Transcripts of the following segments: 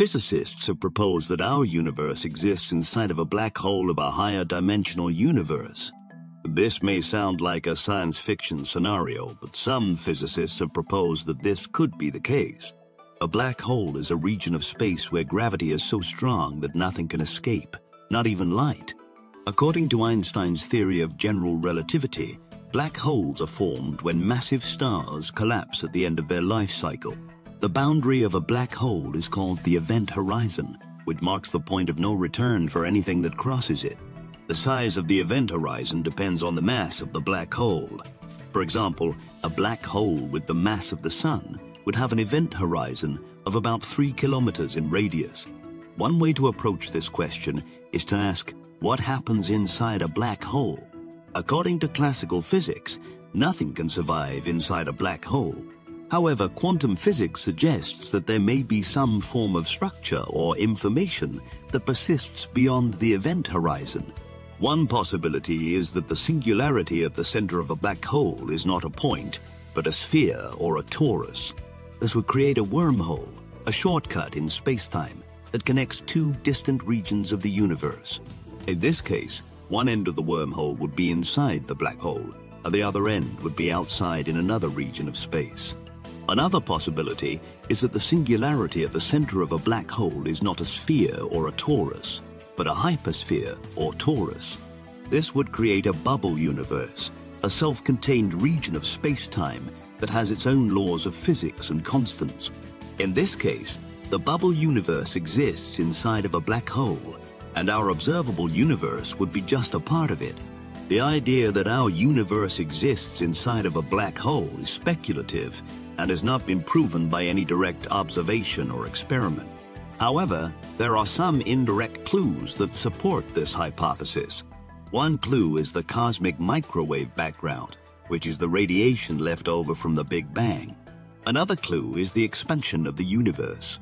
Physicists have proposed that our universe exists inside of a black hole of a higher dimensional universe. This may sound like a science fiction scenario, but some physicists have proposed that this could be the case. A black hole is a region of space where gravity is so strong that nothing can escape, not even light. According to Einstein's theory of general relativity, black holes are formed when massive stars collapse at the end of their life cycle. The boundary of a black hole is called the event horizon, which marks the point of no return for anything that crosses it. The size of the event horizon depends on the mass of the black hole. For example, a black hole with the mass of the Sun would have an event horizon of about 3 kilometers in radius. One way to approach this question is to ask, what happens inside a black hole? According to classical physics, nothing can survive inside a black hole. However, quantum physics suggests that there may be some form of structure or information that persists beyond the event horizon. One possibility is that the singularity at the center of a black hole is not a point, but a sphere or a torus. This would create a wormhole, a shortcut in spacetime that connects two distant regions of the universe. In this case, one end of the wormhole would be inside the black hole, and the other end would be outside in another region of space. Another possibility is that the singularity at the center of a black hole is not a sphere or a torus, but a hypersphere or torus. This would create a bubble universe, a self-contained region of space-time that has its own laws of physics and constants. In this case, the bubble universe exists inside of a black hole, and our observable universe would be just a part of it. The idea that our universe exists inside of a black hole is speculative and has not been proven by any direct observation or experiment. However, there are some indirect clues that support this hypothesis. One clue is the cosmic microwave background, which is the radiation left over from the Big Bang. Another clue is the expansion of the universe.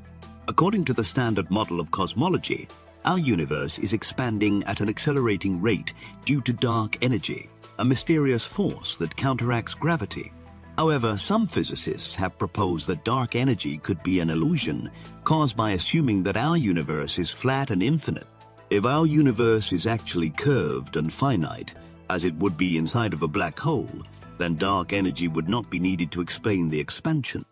According to the standard model of cosmology, our universe is expanding at an accelerating rate due to dark energy, a mysterious force that counteracts gravity. However, some physicists have proposed that dark energy could be an illusion caused by assuming that our universe is flat and infinite. If our universe is actually curved and finite, as it would be inside of a black hole, then dark energy would not be needed to explain the expansion.